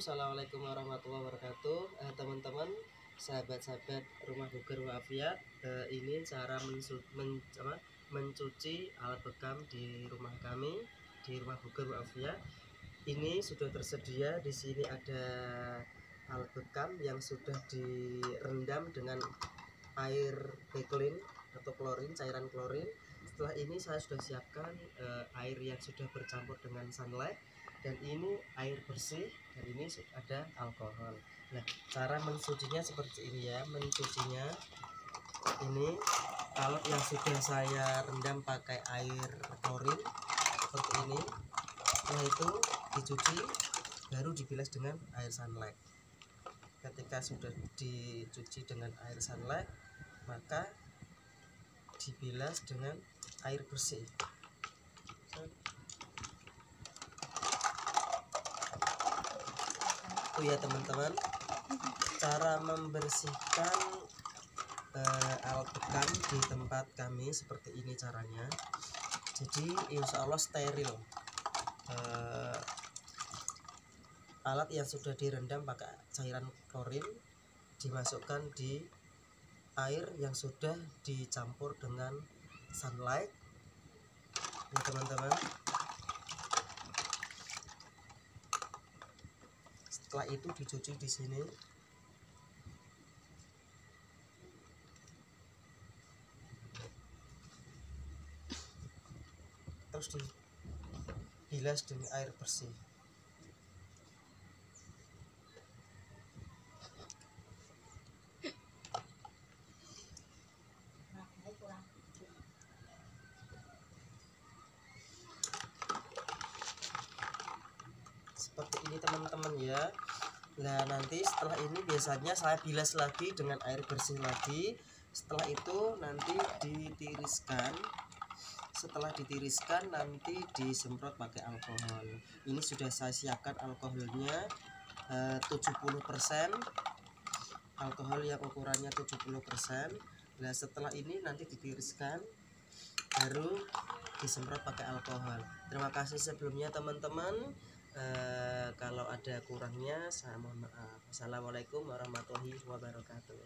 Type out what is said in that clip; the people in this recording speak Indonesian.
Assalamualaikum warahmatullahi wabarakatuh. Eh, Teman-teman Sahabat-sahabat rumah buger wafiyat eh, Ini cara men- apa, mencuci alat bekam di rumah kami Di rumah buger wafiyat Ini sudah tersedia di sini ada alat bekam yang sudah direndam dengan air backling atau klorin cairan klorin. Setelah ini saya sudah siapkan eh, air yang sudah bercampur dengan sunlight dan ini air bersih dan ini ada alkohol. Nah cara mencucinya seperti ini ya. Mencucinya ini kalau yang sudah saya rendam pakai air klorin seperti ini setelah itu dicuci baru dibilas dengan air sunlight. Ketika sudah dicuci dengan air sunlight maka dibilas dengan air bersih ya teman-teman. Cara membersihkan eh, alat bekam di tempat kami seperti ini caranya. Jadi insya Allah steril. Eh, alat yang sudah direndam pakai cairan klorin dimasukkan di air yang sudah dicampur dengan sunlight. Ya teman-teman setelah itu dicuci di sini. Terus dibilas dengan air bersih seperti ini teman-teman ya. Nah nanti setelah ini biasanya saya bilas lagi dengan air bersih lagi. Setelah itu nanti ditiriskan. Setelah ditiriskan nanti disemprot pakai alkohol. Ini sudah saya siapkan alkoholnya eh, 70% alkohol yang ukurannya 70% nah setelah ini nanti ditiriskan baru disemprot pakai alkohol. Terima kasih sebelumnya teman-teman Eh, kalau ada kurangnya saya mohon maaf assalamualaikum warahmatullahi wabarakatuh.